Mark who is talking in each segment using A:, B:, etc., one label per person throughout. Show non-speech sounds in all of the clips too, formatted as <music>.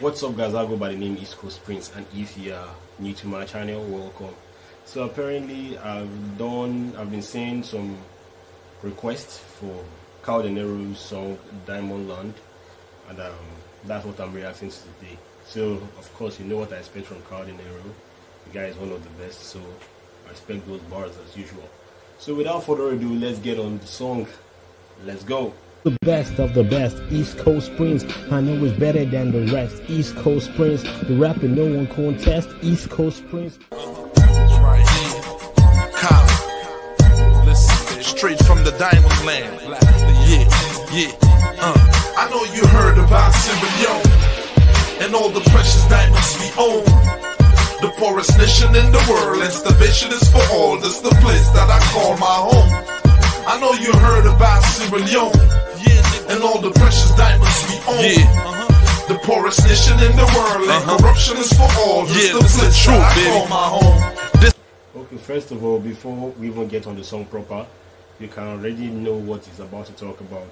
A: What's up guys, I go by the name East Coast Prince and if you are new to my channel, welcome. So apparently I've done, I've been seeing some requests for Kao Denero's song Diamond Land and um, that's what I'm reacting to today. So of course you know what I expect from Denero. The guy is one of the best so I expect those bars as usual. So without further ado, let's get on the song. Let's go.
B: The best of the best, East Coast Prince. I know it's better than the rest. East Coast Prince, the rapper no one contest. East Coast Prince.
C: right straight from the diamond land. Yeah, yeah, uh. I know you heard about Sierra and all the precious diamonds we own. The poorest nation in the world, and starvation is for all. This the place that I call my home. I know you heard about Sierra Leone and all the precious diamonds we own.
D: Yeah.
C: The poorest nation in the world, and
D: Uh-huh.
C: corruption is for all. This
D: Yeah,
C: the
D: this is
C: place
D: true, baby.
C: my home.
A: Okay, first of all, before we even get on the song proper, you can already know what he's about to talk about.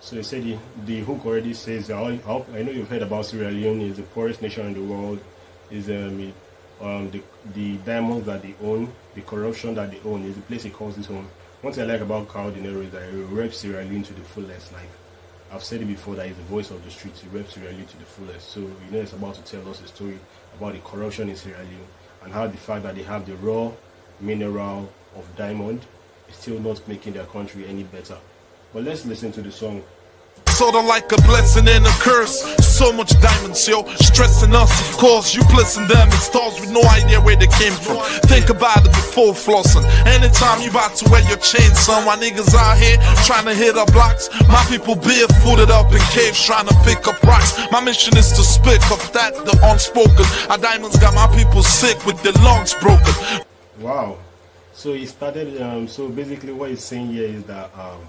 A: So he said the, the hook already says, I, I know you've heard about Sierra Leone, is the poorest nation in the world, is um, um, the, the diamonds that they own, the corruption that they own, is the place he calls his home. One thing I like about Kao Denero is that he reps Sierra Leone to the fullest. Like, I've said it before that he's the voice of the streets, he reps Sierra Leone to the fullest. So, you know, it's about to tell us a story about the corruption in Sierra Leone and how the fact that they have the raw mineral of diamond is still not making their country any better. But let's listen to the song.
C: Sorta like a blessing and a curse. So much diamonds, yo. Stressing us, of course. You blessing them in stars with no idea where they came from. Think about it before flossing. Anytime you about to wear your chain, son, my niggas out here trying to hit up blocks. My people barefooted up in caves trying to pick up rocks. My mission is to speak of that, the unspoken. Our diamonds got my people sick with their lungs broken.
A: Wow. So he started. Um, so basically, what he's saying here is that um,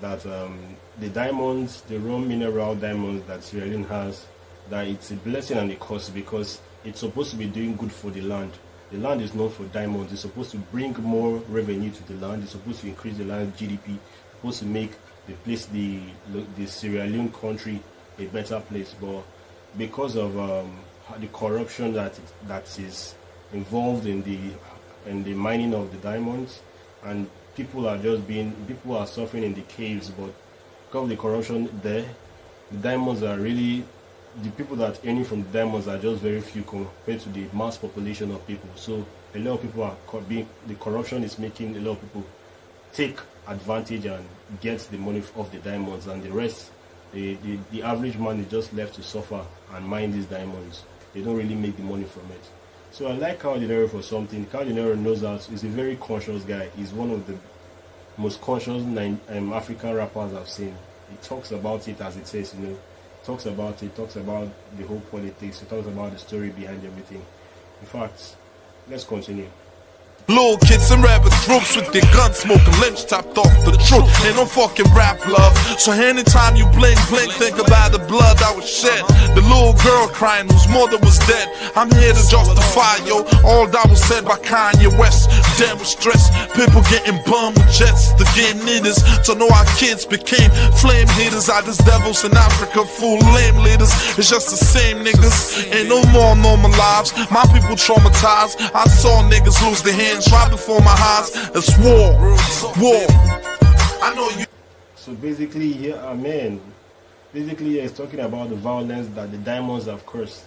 A: that um, the diamonds, the raw mineral diamonds that Sierra Leone has, that it's a blessing and a curse because it's supposed to be doing good for the land. The land is known for diamonds. It's supposed to bring more revenue to the land. It's supposed to increase the land GDP. It's supposed to make the place, the the Sierra Leone country, a better place. But because of um, the corruption that that is involved in the in the mining of the diamonds, and people are just being people are suffering in the caves. But because of the corruption there, the diamonds are really the people that earning from the diamonds are just very few compared to the mass population of people. So a lot of people are being the corruption is making a lot of people take advantage and get the money off the diamonds, and the rest, the, the, the average man is just left to suffer and mine these diamonds. They don't really make the money from it. So I like Kao Denero for something. Kao Denero knows that he's a very conscious guy. He's one of the most conscious um, African rappers I've seen. He talks about it as it is, you know. Talks about it, talks about the whole politics, he talks about the story behind everything. In fact, let's continue.
C: Little kids and rabbits, groups with their guns smoking lynch topped off the truth. Ain't no fucking rap love. So anytime you blink, blink, think about the blood that was shed. The little girl crying whose mother was dead. I'm here to justify, yo, all that was said by Kanye West. Damn with stress, people getting bummed with jets. The game us to know our kids became flame hitters. Out these devils in Africa, fool lame leaders. It's just the same niggas. Ain't no more normal lives. My people traumatized. I saw niggas lose their hands before my eyes. It's war, war. I know you.
A: So basically, here, uh, man, basically, yeah, it's talking about the violence that the diamonds have cursed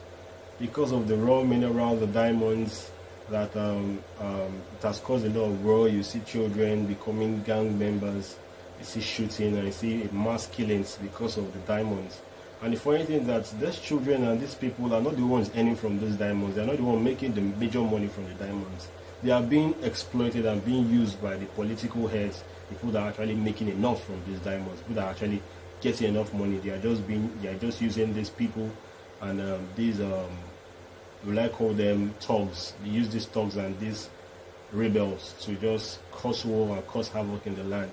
A: because of the raw mineral, the diamonds that um, um, it has caused a lot of war. You see children becoming gang members, you see shooting, and you see mass killings because of the diamonds. And the funny thing is that these children and these people are not the ones earning from those diamonds. They are not the ones making the major money from the diamonds. They are being exploited and being used by the political heads, people that are actually making enough from these diamonds, people that are actually getting enough money. They are just being, they are just using these people and um, these, um, will I call them thugs? They use these thugs and these rebels to just cause war and cause havoc in the land.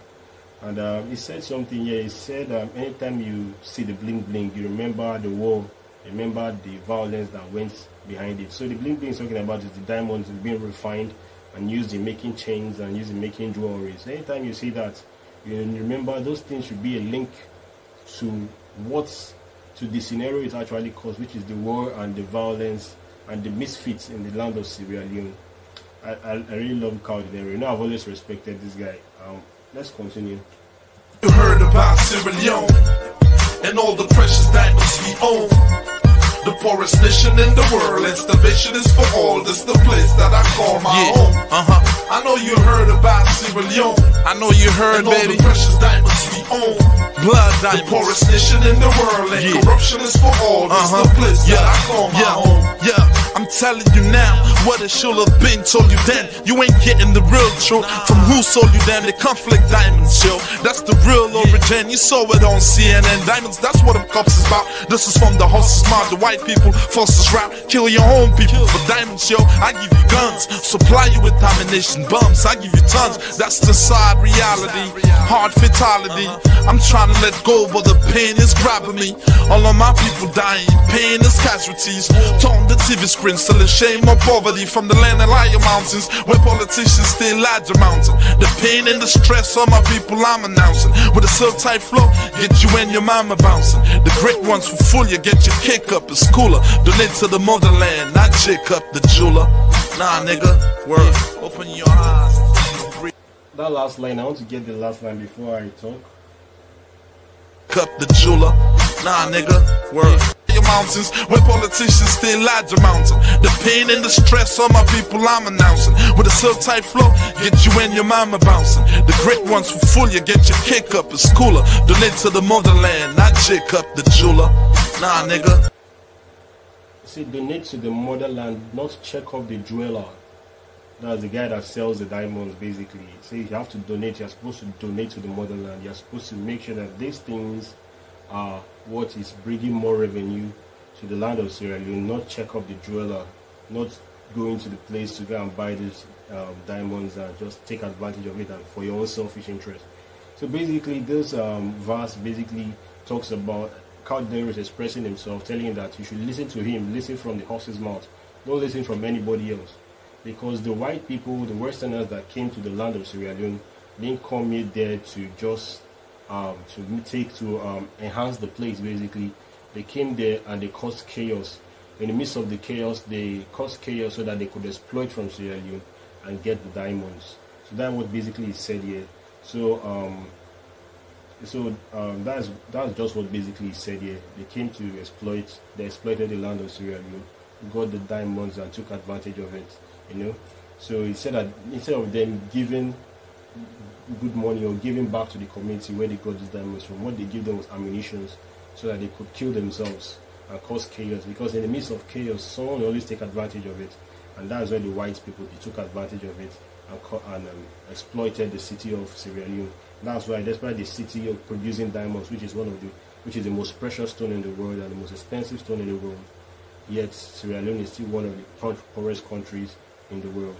A: And um, he said something here. He said, um, anytime you see the bling bling, you remember the war, remember the violence that went behind it. So the bling bling is talking about is the diamonds being refined and used in making chains and used in making jewelry. So anytime you see that, you remember those things should be a link to what to the scenario it actually caused, which is the war and the violence and the misfits in the land of Sierra Leone. I, I, I really love Kao Denero. You know, I've always respected this guy. Um, let's continue.
D: You heard about Sierra Leone and all the. The poorest nation in the world, and starvation is for all. This the place that I call my
C: Yeah,
D: home.
C: uh-huh.
D: I know you heard about Sierra Leone
C: I know you heard,
D: and all
C: baby.
D: the precious diamonds we own.
C: Blood
D: The poorest nation in the world, and
C: Yeah.
D: corruption is for all. This
C: Uh-huh.
D: the place
C: Yeah.
D: that I call my
C: yeah.
D: home.
C: Yeah. I'm telling you now what it should have been told you then. You ain't getting the real truth from who sold you them. The conflict diamonds, yo. That's the real origin. You saw it on CNN. Diamonds, that's what them cops is about. This is from the horse's mouth. The white people force us rap. Kill your own people for diamonds, yo. I give you guns. Supply you with ammunition. Bumps, I give you tons. That's the reality. Hard fatality. I'm trying to let go, but the pain is grabbing me. All of my people dying. Pain is casualties. Torn the TV screen, still in shame or poverty from the land of lion mountains, where politicians still large mountain. The pain and the stress of my people I'm announcing. With a silk type flow, get you and your mama bouncing. The great ones who fool you, get your kick up. It's cooler. Donate to the motherland, not Jacob the jeweler. Nah, nigga, word. Open your eyes.
A: That last line, I want to get the last line before I talk.
C: up the jeweler. Nah, nigga, word. Your mountains where politicians still large mountain. The pain and the stress of my people I'm announcing. With a silk type flow, get you and your mama bouncing. The great ones who fool you, get your kick up. It's cooler. Donate to the motherland, not Jacob the jeweler. Nah, nigga.
A: See, donate to the motherland, not check up the jeweler. That's the guy that sells the diamonds, basically. See, you have to donate. You're supposed to donate to the motherland. You're supposed to make sure that these things are what is bringing more revenue to the land of Sierra Leone, not check up the jeweler, not going to the place to go and buy these um, diamonds and just take advantage of it and for your own selfish interest. So basically, this um, verse basically talks about is expressing himself, telling him that you should listen to him, listen from the horse's mouth, don't listen from anybody else. Because the white people, the Westerners that came to the land of Sierra Leone, didn't come here there to just um, to take to um, enhance the place. Basically, they came there and they caused chaos. In the midst of the chaos, they caused chaos so that they could exploit from Sierra Leone and get the diamonds. So that's what basically is said here. So um, so um, that's that's just what basically is said here. They came to exploit. They exploited the land of Sierra Leone, got the diamonds and took advantage of it. You know. So he said that instead of them giving good money or giving back to the community where they got these diamonds from, what they give them was ammunition so that they could kill themselves and cause chaos. Because in the midst of chaos, someone always take advantage of it, and that's why the white people they took advantage of it and, and um, exploited the city of Sierra Leone. That's why, despite the city of producing diamonds, which is one of the which is the most precious stone in the world and the most expensive stone in the world, yet Sierra Leone is still one of the poorest countries in the world.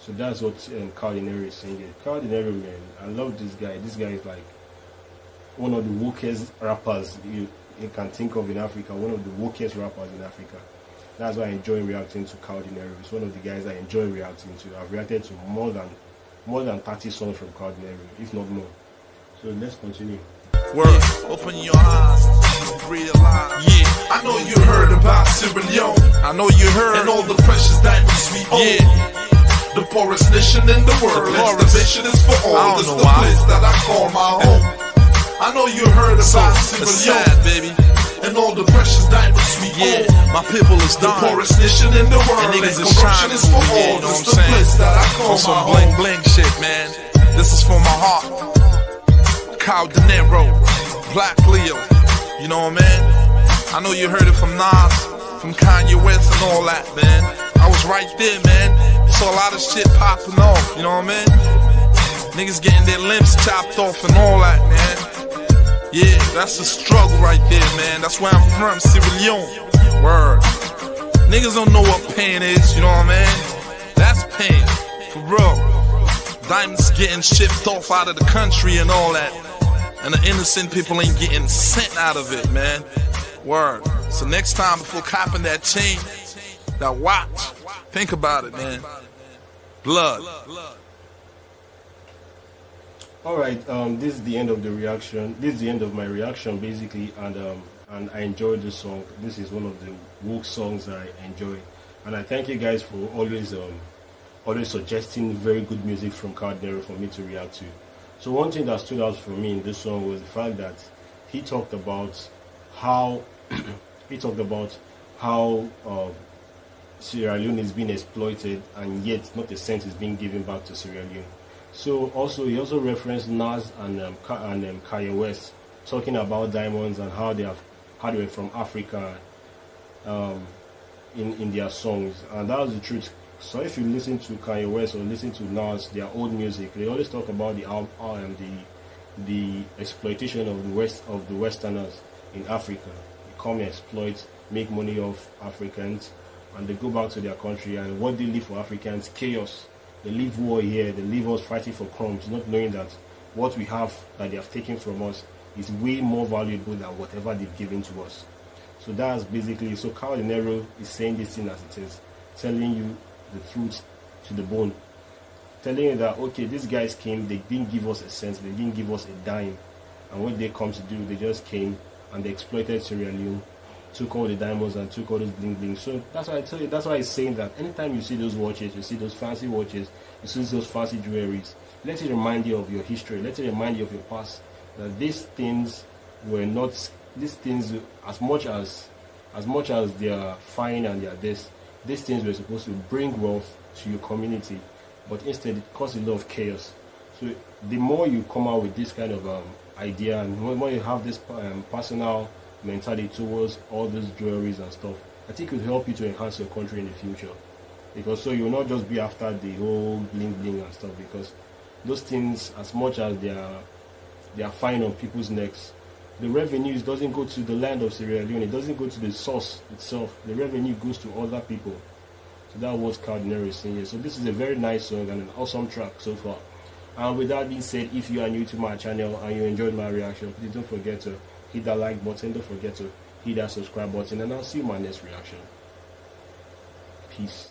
A: So that's what um, Kao Denero is saying here. Kao Denero, man, I love this guy. This guy is like one of the wokest rappers you, you can think of in Africa. One of the wokest rappers in Africa. That's why I enjoy reacting to Kao Denero. It's one of the guys I enjoy reacting to. I've reacted to more than more than 30 songs from Kao Denero, if not more. So let's continue.
C: Word. Open your eyes. Realize. Yeah.
D: I know you heard about Sierra Leone
C: I know you heard.
D: and all the precious diamonds we own.
C: Yeah.
D: The poorest nation in the world,
C: The
D: and
C: poorest.
D: starvation is for all. This the
C: why.
D: place that I call my <laughs> home. I know you heard
C: So,
D: about
C: it's
D: Sierra
C: sad,
D: Leone
C: baby.
D: and all the precious diamonds we
C: Yeah.
D: own.
C: My people is
D: The poorest nation in the world,
C: And
D: and,
C: niggas is
D: corruption is for all.
C: you know
D: This the
C: saying?
D: place that I call
C: On
D: my
C: some
D: home.
C: bling bling shit, man. This is for my heart. Kao Denero, Black Leo. You know what I mean? I know you heard it from Nas, from Kanye West and all that, man. I was right there, man. Saw a lot of shit popping off, you know what I mean? Niggas getting their limbs chopped off and all that, man. Yeah, that's the struggle right there, man. That's where I'm from, Sierra Leone. Word. Niggas don't know what pain is, you know what I mean? That's pain, for real. Diamonds getting shipped off out of the country and all that. And the innocent people ain't getting sent out of it, man. Word. So next time before copping that chain, that watch, think about it, man. Blood.
A: All right, um, this is the end of the reaction. This is the end of my reaction, basically, and um, and I enjoyed the song. This is one of the woke songs I enjoy, and I thank you guys for always um, always suggesting very good music from Kao Denero for me to react to. So one thing that stood out for me in this song was the fact that he talked about how <clears throat> he talked about how uh, Sierra Leone is being exploited and yet not a cent is being given back to Sierra Leone. So also he also referenced Nas and um, and um, Kanye West talking about diamonds and how they have how they were from Africa um, in in their songs, and that was the truth. So if you listen to Kanye West or listen to Nas, their old music, they always talk about the um, the the exploitation of the west of the Westerners in Africa. They come and exploit, make money off Africans, and they go back to their country. And what they leave for Africans, chaos. They leave war here. They leave us fighting for crumbs, not knowing that what we have that they have taken from us is way more valuable than whatever they've given to us. So that's basically so Kao Denero is saying this thing as it is, telling you the truth to the bone. Telling you that okay, these guys came, they didn't give us a cent, they didn't give us a dime. And what they come to do, they just came and they exploited Sierra Leone, took all the diamonds and took all those bling bling. So that's why I tell you, that's why I'm saying that anytime you see those watches, you see those fancy watches, you see those fancy jewelries, let it remind you of your history, let it remind you of your past. That these things were not these things as much as as much as they are fine and they are this, these things were supposed to bring wealth to your community, but instead it caused a lot of chaos. So the more you come out with this kind of um, idea and the more you have this um, personal mentality towards all these jewelries and stuff, I think it will help you to enhance your country in the future. Because so you'll not just be after the whole bling bling and stuff because those things as much as they are they are fine on people's necks, the revenues doesn't go to the land of Sierra Leone, it doesn't go to the source itself. The revenue goes to other people. So that was Kao Denero is saying. So this is a very nice song and an awesome track so far. And with that being said, if you are new to my channel and you enjoyed my reaction, please don't forget to hit that like button, don't forget to hit that subscribe button, and I'll see you in my next reaction. Peace.